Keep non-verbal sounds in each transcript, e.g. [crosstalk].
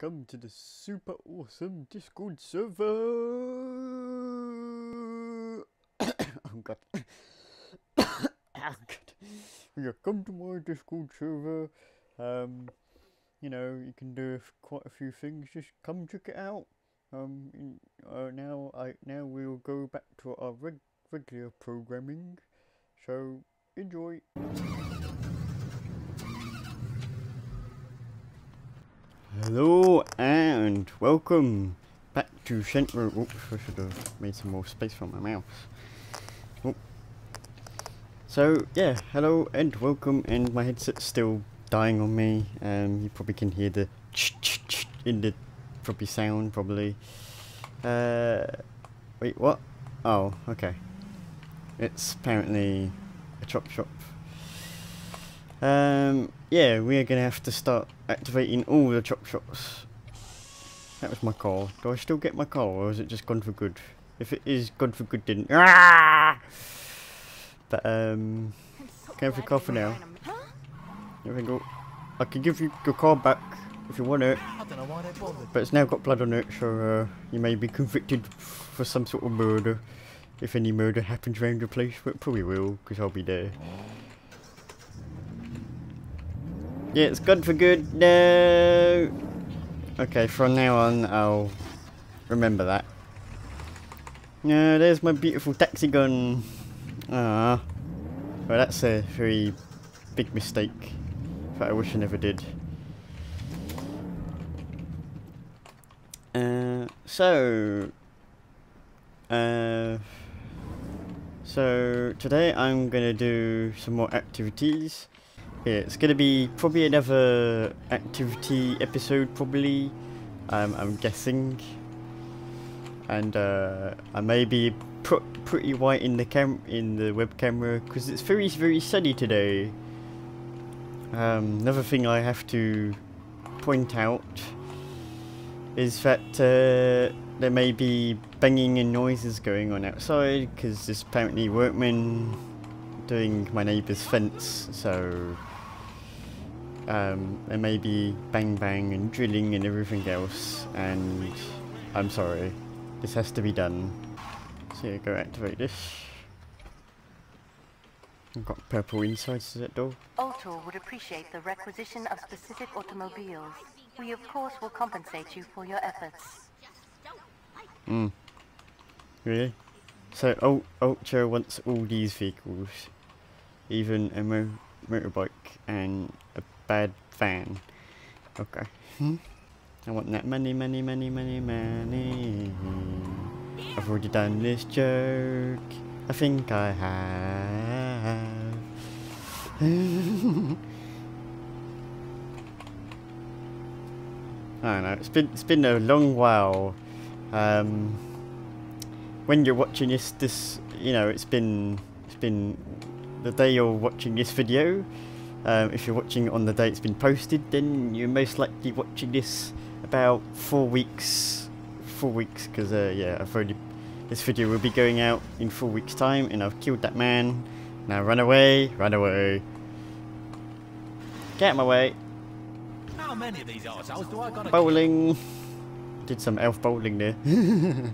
welcome to the super awesome Discord server. [coughs] oh god. [coughs] oh god. Yeah, come to my Discord server. Um, you know, you can do quite a few things. Just come check it out. Um, uh, now I now we'll go back to our reg- regular programming. So enjoy. Hello and welcome back to Central. Oops, I should have made some more space for my mouse. Oh. So yeah, hello and welcome. And my headset's still dying on me. Um, you probably can hear the ch ch ch in the probably sound probably. Uh, wait, what? Oh, okay. It's apparently a chop shop. Um, yeah, we are gonna have to start activating all the chop shops. That was my call. Do I still get my call, or is it just gone for good? If it is gone for good, then ah! But um, can I have your call for now? There we go. I can give you your call back if you want it, but it's now got blood on it, so uh, you may be convicted for some sort of murder. If any murder happens around the place, but probably will, because I'll be there. Yeah, it's gone for good. No. Okay, from now on, I'll remember that. No, there's my beautiful taxi gun. Ah. Well, that's a very big mistake that I wish I never did. Uh, so, uh, so today I'm gonna do some more activities. Yeah, it's gonna be probably another activity episode, probably. Um, I'm guessing, and uh, I may be pr- pretty white in the cam in the web camera because it's very very sunny today. Um, another thing I have to point out is that uh, there may be banging and noises going on outside because there's apparently workmen doing my neighbour's fence, so um, there may be bang bang and drilling and everything else, and I'm sorry, this has to be done. So yeah, go activate this. I've got purple insides to that door. Ultor would appreciate the requisition of specific automobiles. We of course will compensate you for your efforts. Mm. Really? So Ul- Ultor wants all these vehicles, even a mo- motorbike and bad fan. Okay. Hmm? I want that money, money, money, money, money. I've already done this joke. I think I have. [laughs] I don't know. It's been it's been a long while. Um, when you're watching this, this you know it's been it's been the day you're watching this video. Um, if you're watching on the day it's been posted, then you're most likely watching this about four weeks. Four weeks, because uh, yeah, I've already this video will be going out in four weeks' time, and I've killed that man. Now run away, run away. Get out of my way. How many of these assholes do I gotta Bowling. Did some elf bowling there. [laughs]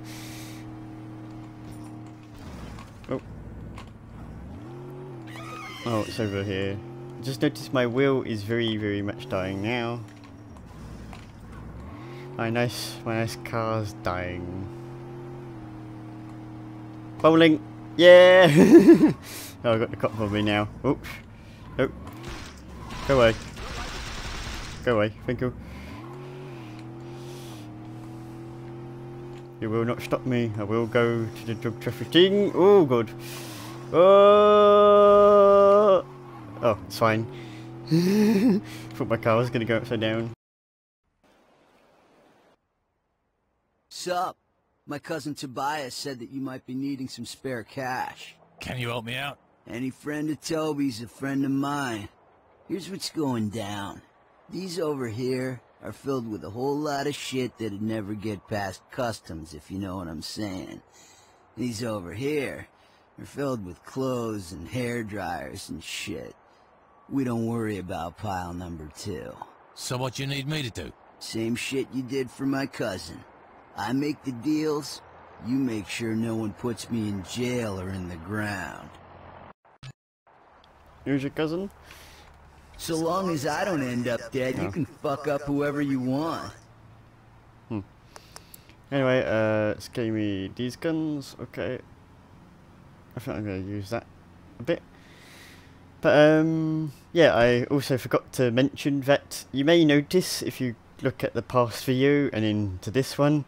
oh. Oh, it's over here. Just noticed my wheel is very, very much dying now. My nice, my nice car's dying. Bowling. Yeah. [laughs] oh, I got the cop on me now. Oops. Oh. Go away. Go away. Thank you. You will not stop me. I will go to the drug trafficking. Oh, good. Oh, oh it's fine. [laughs] Thought my car was going to go upside down. Sup? My cousin Tobias said that you might be needing some spare cash. Can you help me out? Any friend of Toby's a friend of mine. Here's what's going down. These over here are filled with a whole lot of shit that'd never get past customs, if you know what I'm saying. These over here are filled with clothes and hair dryers and shit. We don't worry about pile number two. So what you need me to do? Same shit you did for my cousin. I make the deals, you make sure no one puts me in jail or in the ground. Here's your cousin? So long as I don't end up dead, you can fuck up whoever you want. Hmm. Anyway, uh, it's gave me these guns. Okay. I think I'm going to use that a bit. But, um, yeah, I also forgot to mention that you may notice if you look at the past video and into this one,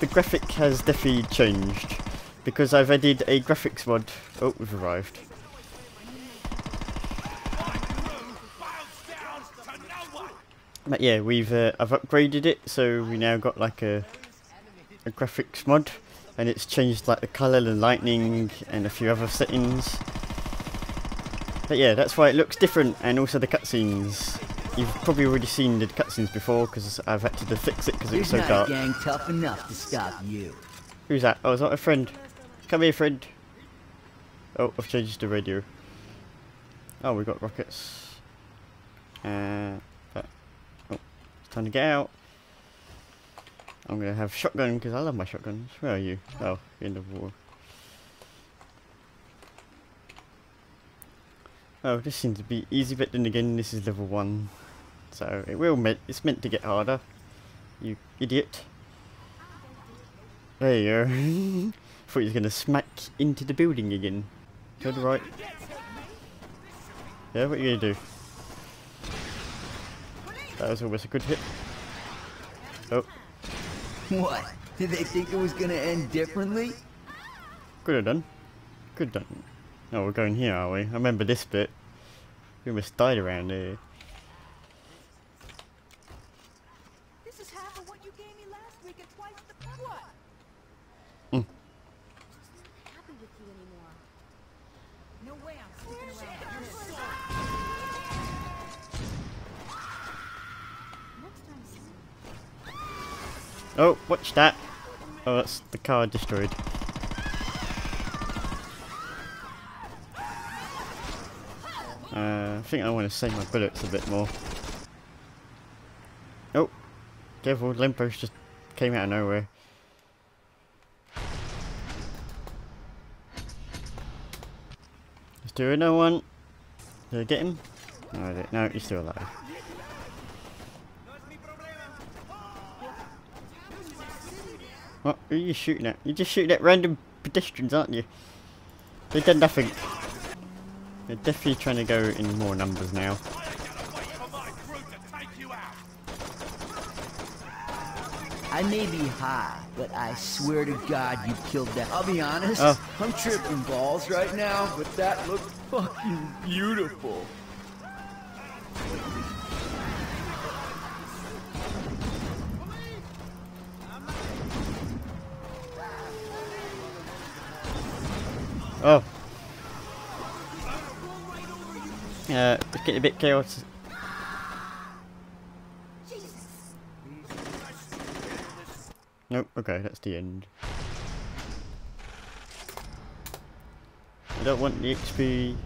the graphic has definitely changed. Because I've added a graphics mod. Oh, we've arrived. But yeah, we've uh, I've upgraded it, so we now got like a a graphics mod, and it's changed like the color, the lightning, and a few other settings. But yeah, that's why it looks different, and also the cutscenes. You've probably already seen the cutscenes before, because I've had to fix it because it was so dark. gang tough enough to stop you. Who's that? Oh, is that a friend? Come here, friend. Oh, I've changed the radio. Oh, we got rockets. Uh, but, oh, it's time to get out. I'm gonna have shotgun because I love my shotguns. Where are you? Oh, in the war. Oh, this seems to be easy, but then again, this is level one, so it will. Me it's meant to get harder. You idiot. There you go. [laughs] Thought he was gonna smack into the building again. Go to the right. Yeah, what are you gonna do? That was almost a good hit. Oh, What? Did they think it was gonna end differently? good done. Good done. Oh, we're going here, are we? I remember this bit. We almost died around here. This is half of what you gave me last week and twice the what? Mm. Just not happy with you anymore. No way I'm sticking around here. Next time. Oh, watch that. Oh, that's the car destroyed. Uh, I think I want to save my bullets a bit more. Oh, careful, Limpos just came out of nowhere. Let's do another one. Did I get him? No, I. No, he's still alive. What are you shooting at? You're just shooting at random pedestrians, aren't you? They've done nothing. They're definitely trying to go in more numbers now. I may be high, but I swear to God you killed that. I'll be honest, Oh. I'm tripping balls right now, but that looked fucking beautiful. Oh. Uh, it's getting a bit chaotic. Nope, okay, that's the end. I don't want the XP.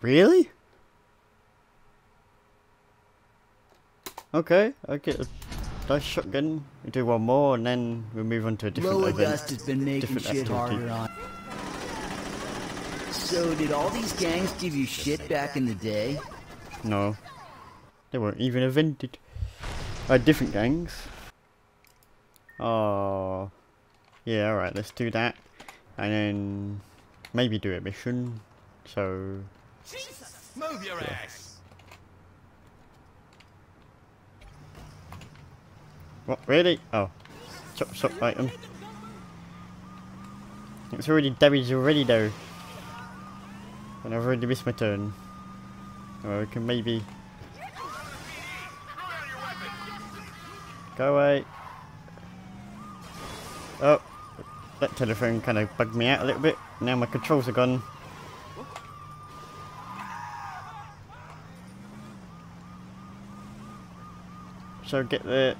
Really? Okay, I get a nice shotgun. We do one more and then we'll move on to a different Low event. August has been making different shit activity. harder on. So did all these gangs give you shit back in the day? No. They weren't even invented. Uh, different gangs. Oh. Yeah, alright, let's do that. And then maybe do a mission. So. Jesus! Move your ass! What, really? Oh. Chop chop item. It's already damaged already though. Already missed my turn. Or we can maybe. Go away. Oh. That telephone kind of bugged me out a little bit. Now my controls are gone. So get there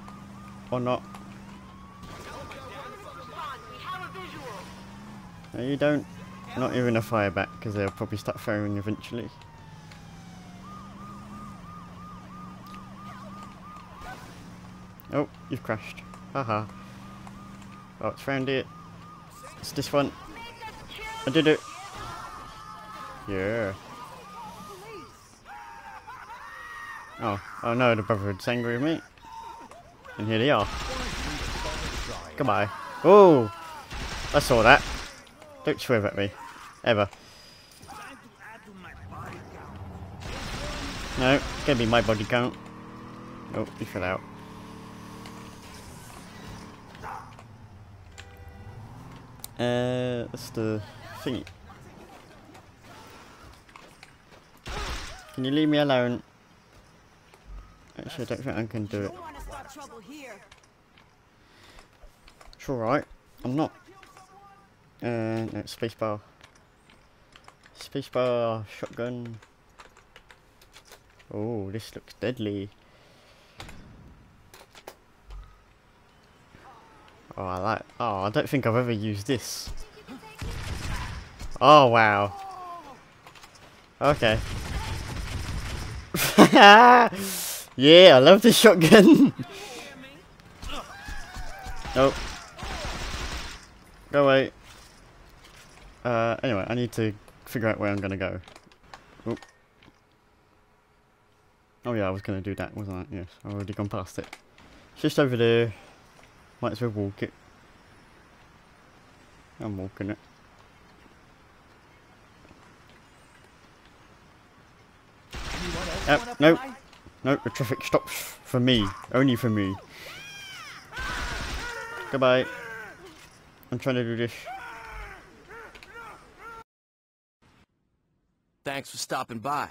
or not. No, you don't. Not even a fire back because they'll probably start firing eventually. Oh, you've crashed. Haha. Oh, it's found it. It's this one. I did it. Yeah. Oh, oh no, the Brotherhood's angry with me. And here they are. Goodbye. Oh! I saw that. Don't swerve at me. Ever. No, it's gonna be my body count. Oh, he fell out. Uh, that's the thingy. Can you leave me alone? Actually, I don't think I can do it. It's alright. I'm not. Uh, no, spacebar. Spacebar, shotgun. Oh, this looks deadly. Oh, I like. Oh, I don't think I've ever used this. Oh, wow. Okay. [laughs] yeah, I love this shotgun. [laughs] oh. Go away. Uh, anyway, I need to figure out where I'm gonna go. Oh. Oh yeah, I was gonna do that, wasn't I? Yes, I've already gone past it. It's just over there. Might as well walk it. I'm walking it. Uh, no, no, the traffic stops for me. Only for me. Goodbye. I'm trying to do this. Thanks for stopping by.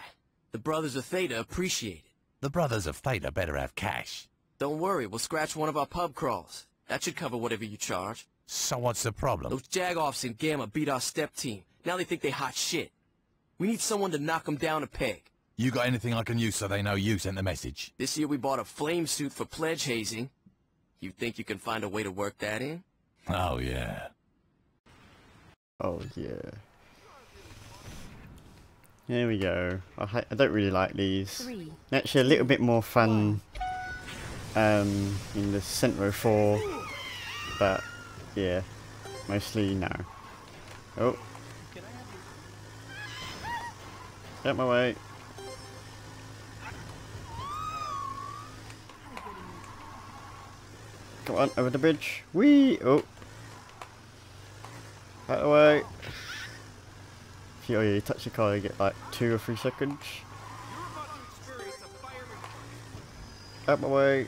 The Brothers of Theta appreciate it. The brothers of Theta better have cash. Don't worry, we'll scratch one of our pub crawls. That should cover whatever you charge. So what's the problem? Those Jagoffs in Gamma beat our step team. Now they think they hot shit. We need someone to knock them down a peg. You got anything I can use so they know you sent the message? This year we bought a flame suit for pledge hazing. You think you can find a way to work that in? Oh, yeah. Oh yeah. Here we go. I, I don't really like these. Three. Actually, a little bit more fun um, in the Saints Row 4, but yeah, mostly no. Oh. Out my way. Come on, over the bridge. Whee! Oh. Out of the way. Oh yeah, you touch the car, you get like two or three seconds. Out my way.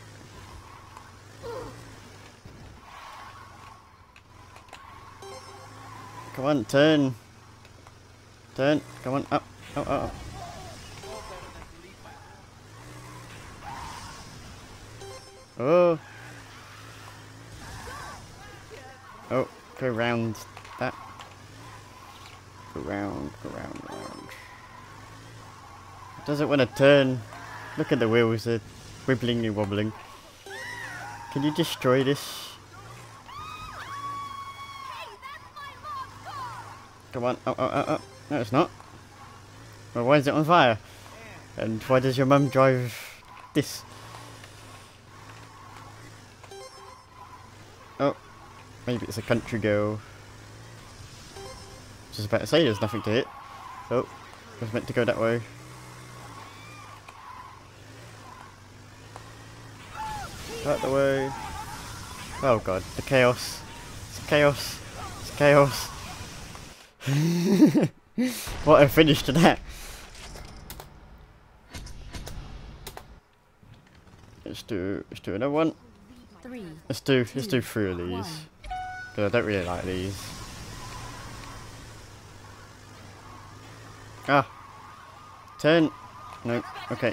Come on, turn. Turn. Come on, up. Up, up. Oh. Oh, go round round, round, round. It doesn't want to turn. Look at the wheels, they're wibbling and wobbling. Can you destroy this? Come on, oh, oh, oh, oh. No, it's not. Well, why is it on fire? And why does your mum drive this? Oh, maybe it's a country girl. Just about to say there's nothing to hit. Oh, I was meant to go that way. Out the way. Oh god, the chaos. It's chaos. It's chaos. [laughs] what a finish to that. Let's do let's do another one. Three. Let's do let's do three of these. Cause I don't really like these. Ah. Turn. No. Okay.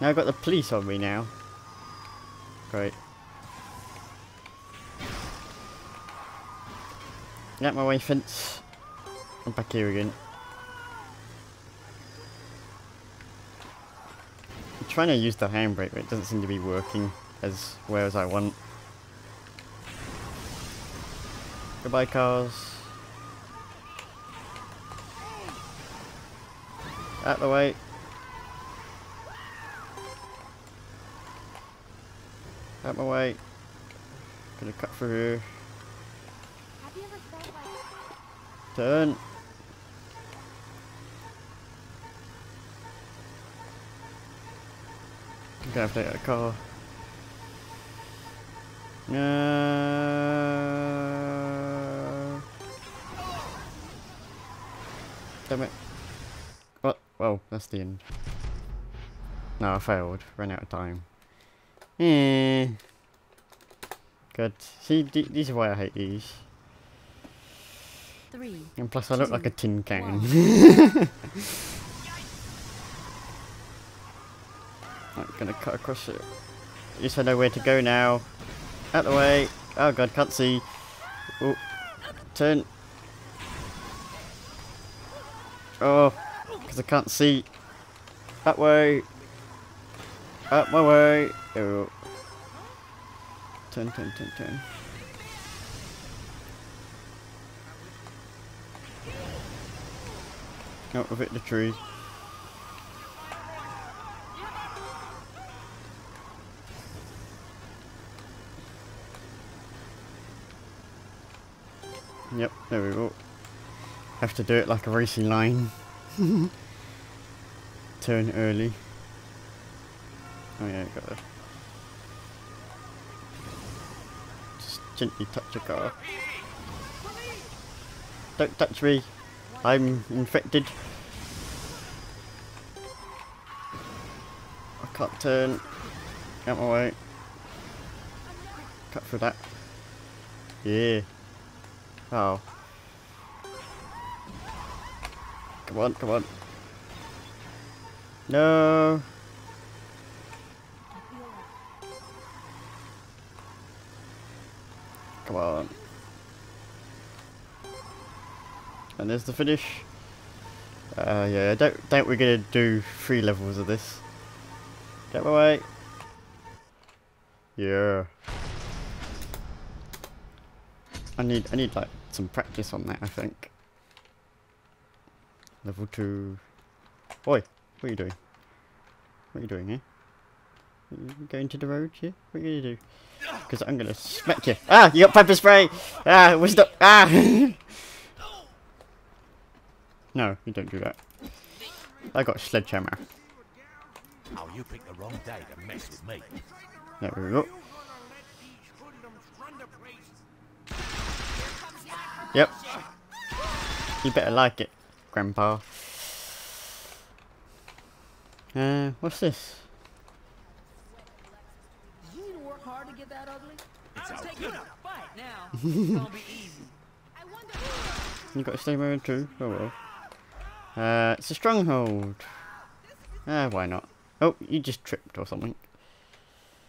Now I've got the police on me now. Great. Get my way fence. I'm back here again. I'm trying to use the handbrake but it doesn't seem to be working as well as I want. Goodbye cars. Out the way. Out my way. Gonna cut through. Turn. I'm gonna have to get a car. No. Damn it. Well, that's the end. No, I failed. Ran out of time. Eh. Good. See, th these are why I hate these. three? And plus I look like a tin can. I'm [laughs] gonna cut across it. At least I know where to go now. Out the way. Oh god, can't see. Oh. Turn. Oh. Because I can't see. That way. Out my way. Oh. Turn, turn, turn, turn. Oh, I've hit the tree. Yep, there we go. Have to do it like a racing line. [laughs] Turn early. Oh yeah, got to Just gently touch a car. Don't touch me. I'm infected. I can't turn. Out my way. Cut through that. Yeah. Oh. Come on, come on. No. Come on. And there's the finish. Uh, yeah, I don't think we're gonna do three levels of this. Get my way. Yeah. I need, I need like some practice on that. I think. Level two. Oi, what are you doing? What are you doing here? You going to the road here? What are you gonna do? Because I'm gonna smack you. Ah, you got pepper spray. Ah, what's the ah? [laughs] no, you don't do that. I got sledgehammer. Oh, you picked the wrong day to mess with me. There we go. Yep. You better like it, Grandpa. Uh, what's this? You need to work hard to get that ugly. It's I'll all take good. you a fight now. [laughs] it's gonna be easy. I wonder. You got a stay mode too? Oh well. Uh, it's a stronghold. Ah, why not? Oh, you just tripped or something.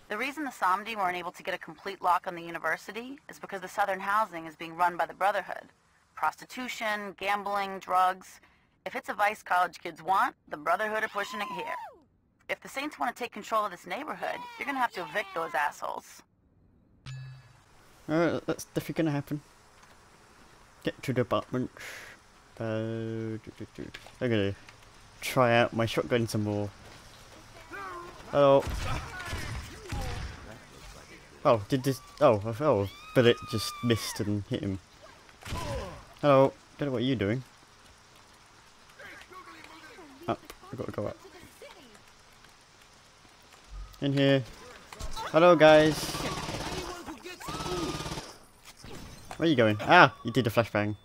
The reason the Samedi weren't able to get a complete lock on the university is because the Southern housing is being run by the Brotherhood. Prostitution, gambling, drugs. If it's a vice college kids want, the Brotherhood are pushing it here. If the Saints want to take control of this neighborhood, you're gonna have to evict those assholes. Uh, that's definitely gonna happen. Get to the apartment. Uh. I'm gonna try out my shotgun some more. Hello. Oh, did this? Oh, oh, but it just missed and hit him. Hello. Don't know what you're doing. Up. I gotta go up. In here. Hello, guys. Where are you going? Ah, you did a flashbang.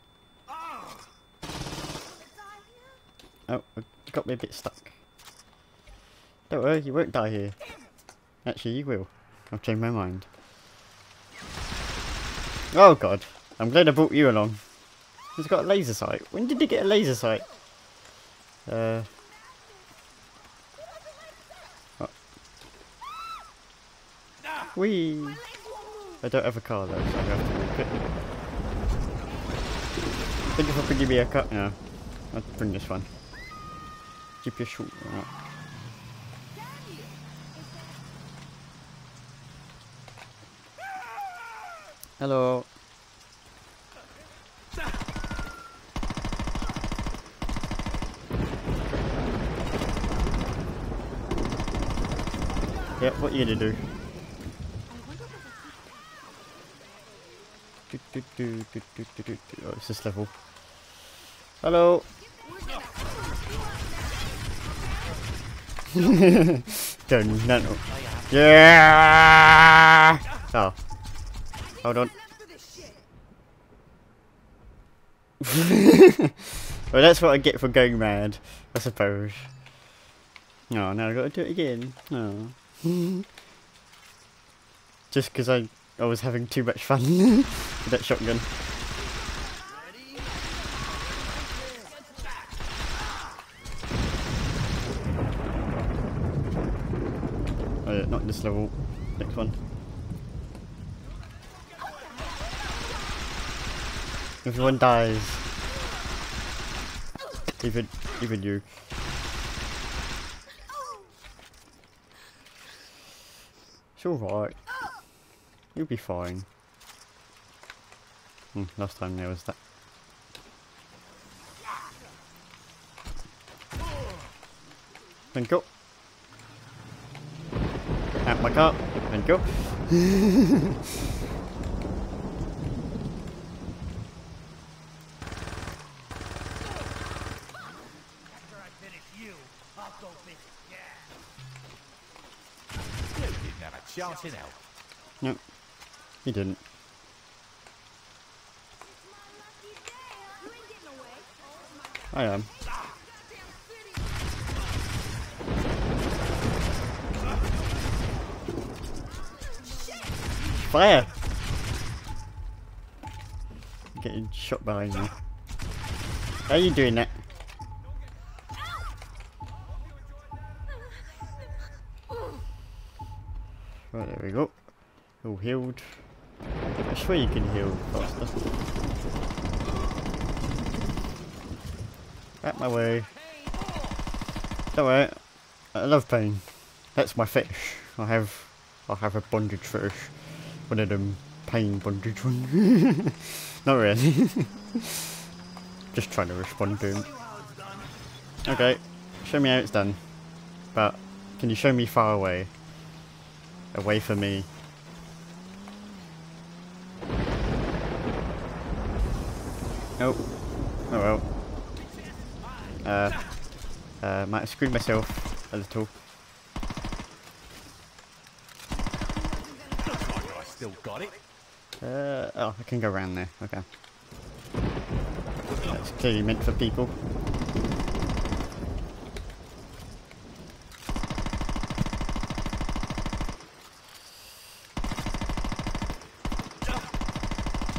Oh, it got me a bit stuck. Don't worry, you won't die here. Actually, you will. I've changed my mind. Oh god, I'm glad I brought you along. He's got a laser sight. When did he get a laser sight? Uh. Oh. Whee! I don't have a car though, so I have to walk it. Thank you for bringing me a car. No, I'll bring this one. Keep your short. Right. Hello. Yep, what you gonna do? Do, do, do, do, do, do. Oh, it's this level. Hello. Done. No. Yeah. Oh. Hold on. well, that's what I get for going mad, I suppose. No, now I've got to do it again. No. Just because I, I was having too much fun with [laughs] that shotgun. Oh yeah, not this level. Next one. Everyone dies. Even, even you. It's alright. You'll be fine. Hmm, last time there was that. Thank you. Out my car. Thank you. After I finish you, I'll go visit Dad. Nope. He didn't. I am. Fire! Getting shot behind me. How are you doing that? Healed. I swear you can heal faster. Out my way. Don't worry. I love pain. That's my fish. I have I have a bondage fish. One of them pain bondage ones. [laughs] Not really. [laughs] Just trying to respond to him. Okay. Show me how it's done. But can you show me far away? Away from me. Nope. Oh well. Uh, uh, might have screwed myself a little. I still got it. Uh, oh, I can go around there. Okay. That's clearly meant for people.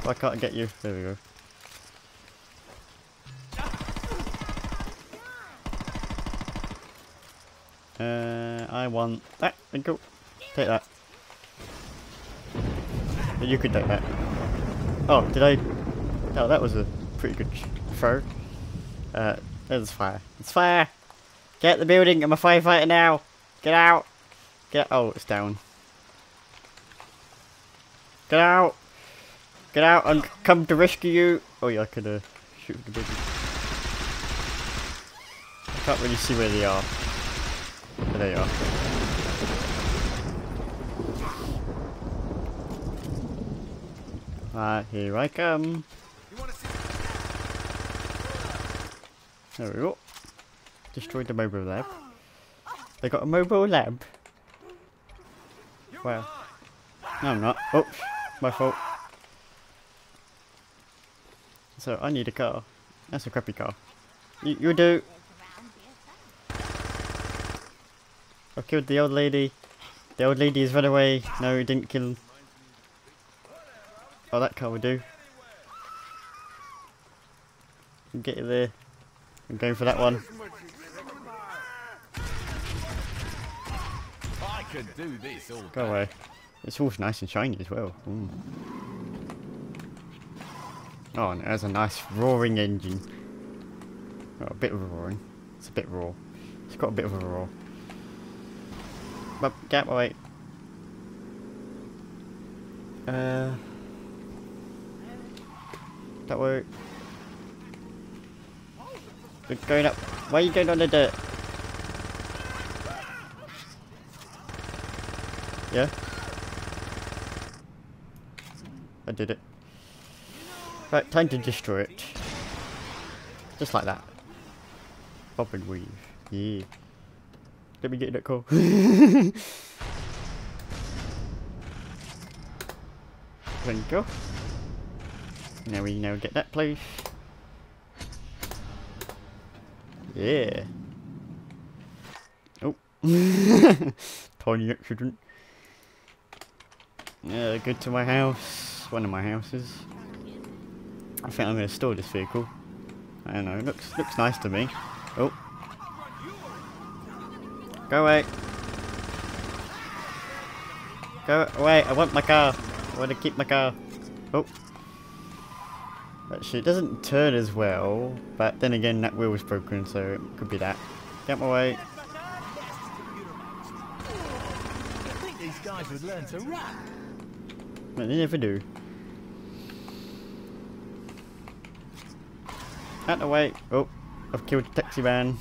I can't get you? There we go. Want that. Thank you. Take that. You could take that. Oh, did I? Oh, that was a pretty good throw. Uh, there's fire. It's fire! Get the building! I'm a firefighter now! Get out! Get Oh, it's down. Get out! Get out and come to rescue you! Oh yeah, I could uh, shoot the building. I can't really see where they are. Oh, there you are. Ah, here I come. There we go. Destroyed the mobile lab. They got a mobile lab. Wow. No, I'm not. Oops. My fault. So, I need a car. That's a crappy car. You, you do. I killed the old lady. The old lady has run away. No, he didn't kill Oh, that car would do. Get you there. I'm going for that one. I could do this all Go away. It's all nice and shiny as well. Oh, and it has a nice roaring engine. Oh, a bit of a roaring. It's a bit raw. It's got a bit of a roar. Get my way. Uh, that way. We're going up. Why are you going on the dirt? Yeah? I did it. Right, time to destroy it. Just like that. Bob and weave. Yeah. Let me get that call. [laughs] There you go. Now we now get that place. Yeah. Oh. [laughs] Tiny accident. Yeah, good to my house. One of my houses. I think I'm going to store this vehicle. I don't know. It looks looks nice to me. Oh. Go away. Go away. I want my car. I want to keep my car. Oh. Actually, it doesn't turn as well, but then again, that wheel was broken, so it could be that. Get my way. These guys would learn to. But they never do. Out the way. Oh, I've killed the taxi man.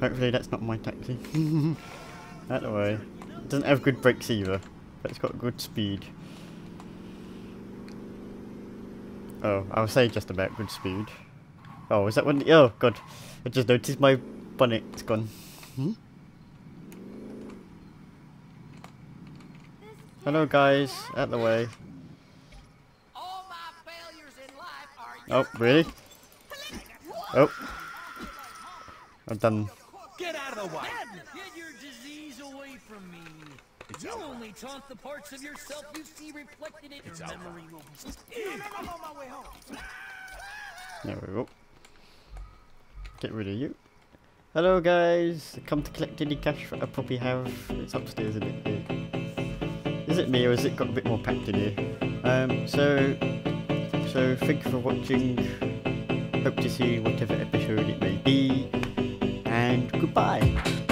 Hopefully that's not my taxi. [laughs] The way. It doesn't have good brakes either, but it's got good speed. Oh, I would say just about good speed. Oh, is that one? Oh, God. I just noticed my bonnet. It's gone. Hmm? Hello, guys. Out the way. Oh, really? Oh. I'm done. Get out of. Get your disease away from me. You only taunt the parts of yourself you see reflected in It's your over. memory movies. There we go. Get rid of you. Hello guys, come to collect any cash that I probably have. It's upstairs a bit here. Is it me or has it got a bit more packed in here? Um, so, so thank you for watching. Hope to see whatever episode it may be. And goodbye.